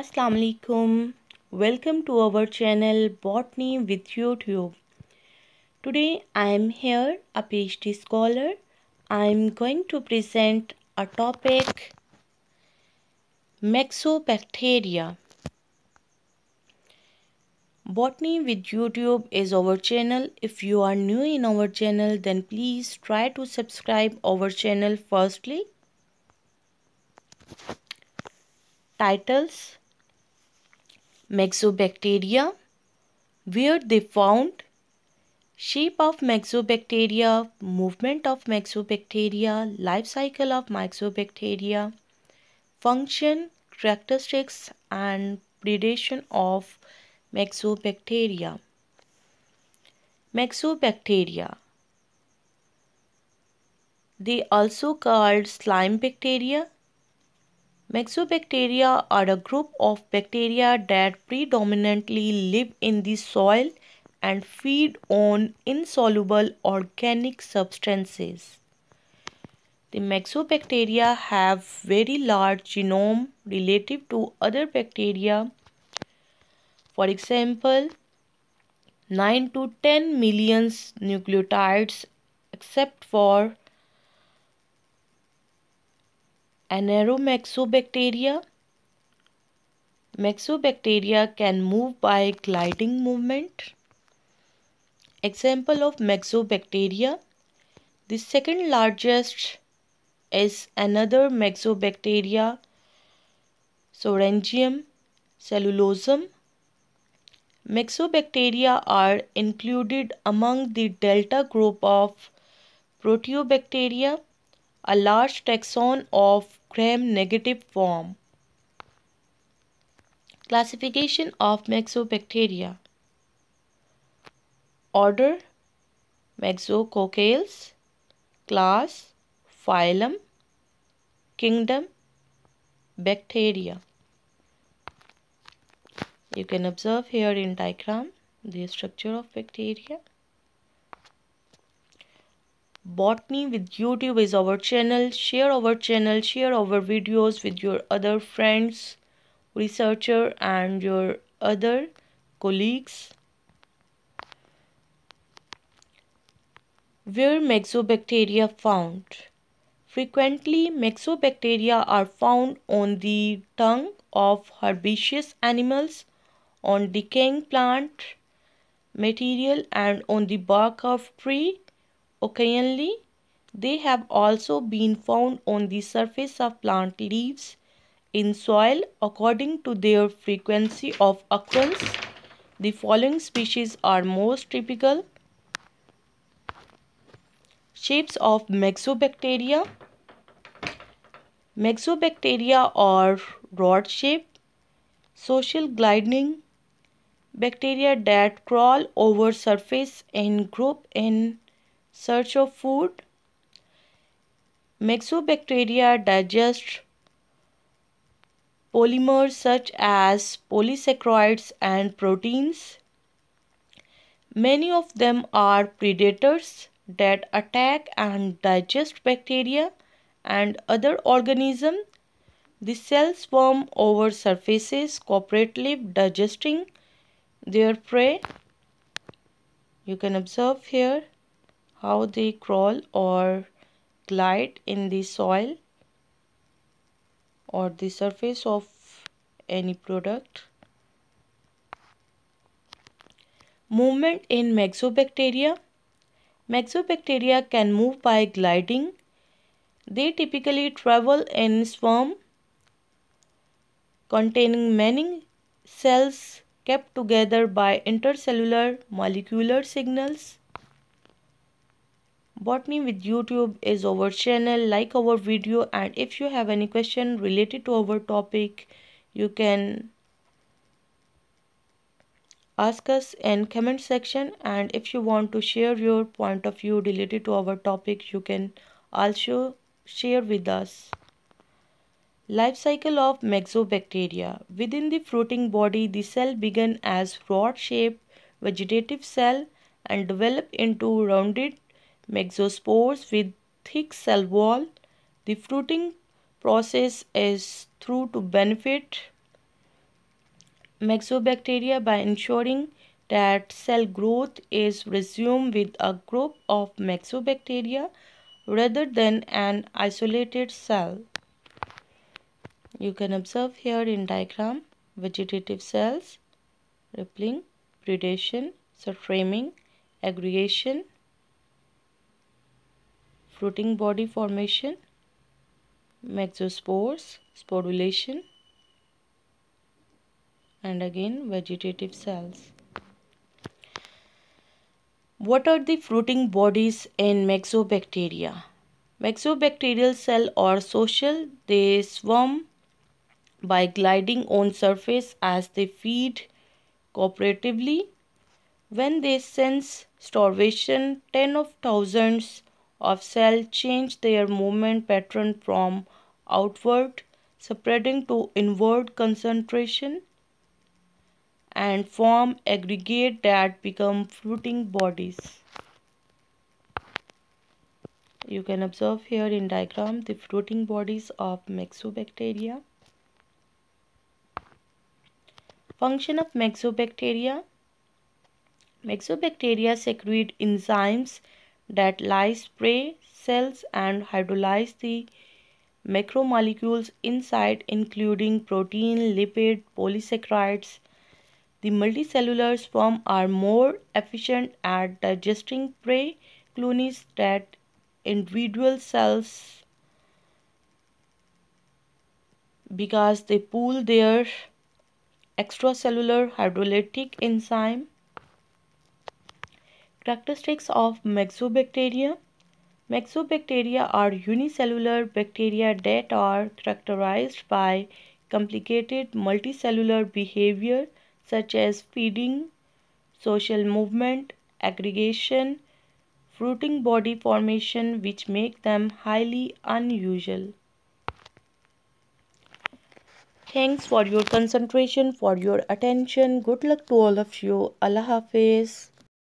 Assalamu alaikum. Welcome to our channel Botany with YouTube. Today I am here, a PhD scholar. I am going to present a topic Myxobacteria. Botany with YouTube is our channel. If you are new in our channel, then please try to subscribe our channel firstly. Titles Myxobacteria, where they found, shape of Myxobacteria, movement of Myxobacteria, life cycle of Myxobacteria, function, characteristics and predation of Myxobacteria. Myxobacteria they also called slime bacteria Myxobacteria are a group of bacteria that predominantly live in the soil and feed on insoluble organic substances. The Myxobacteria have very large genome relative to other bacteria. For example, 9 to 10 millions nucleotides except for Aneromyxobacteria. Myxobacteria can move by gliding movement. Example of Myxobacteria. The second largest is another Myxobacteria, Sorangium cellulosum. Myxobacteria are included among the delta group of Proteobacteria, a large taxon of gram-negative form. Classification of Myxobacteria Order. Myxococcales Class. Phylum. Kingdom. Bacteria. You can observe here in diagram the structure of bacteria botany with youtube is our channel. Share our channel. Share our videos with your other friends researcher and your other colleagues. Where myxobacteria found? Frequently myxobacteria are found on the tongue of herbaceous animals on decaying plant material and on the bark of tree Occasionally, they have also been found on the surface of plant leaves in soil according to their frequency of occurrence. The following species are most typical. Shapes of Myxobacteria Myxobacteria are rod shaped, social gliding bacteria that crawl over surface and group in search of food. Myxobacteria digest polymers such as polysaccharides and proteins. Many of them are predators that attack and digest bacteria and other organisms. The cells swarm over surfaces cooperatively digesting their prey. You can observe here how they crawl or glide in the soil or the surface of any product. Movement in Myxobacteria Myxobacteria can move by gliding. They typically travel in swarm containing many cells kept together by intercellular molecular signals. Botany with YouTube is our channel. Like our video and if you have any question related to our topic, you can ask us in comment section and if you want to share your point of view related to our topic, you can also share with us. Life cycle of Myxobacteria. Within the fruiting body, the cell begin as rod-shaped vegetative cell and develop into rounded Myxospores with thick cell wall. The fruiting process is through to benefit myxobacteria by ensuring that cell growth is resumed with a group of myxobacteria rather than an isolated cell. You can observe here in diagram vegetative cells, rippling, predation, swarming, aggregation, fruiting body formation, myxospores, sporulation, and again vegetative cells. What are the fruiting bodies in myxobacteria? Myxobacterial cell are social. They swarm by gliding on surface as they feed cooperatively. When they sense starvation, ten of thousands of cell change their movement pattern from outward spreading to inward concentration and form aggregate that become fruiting bodies. You can observe here in diagram the fruiting bodies of myxobacteria. Function of myxobacteria. Myxobacteria secrete enzymes that lyse prey cells and hydrolyze the macromolecules inside including protein, lipid, polysaccharides, the multicellular sperm are more efficient at digesting prey colonies than individual cells because they pool their extracellular hydrolytic enzyme. Characteristics of myxobacteria Myxobacteria are unicellular bacteria that are characterized by complicated multicellular behavior such as feeding, social movement, aggregation, fruiting body formation which make them highly unusual. Thanks for your concentration, for your attention. Good luck to all of you. Allah Hafiz.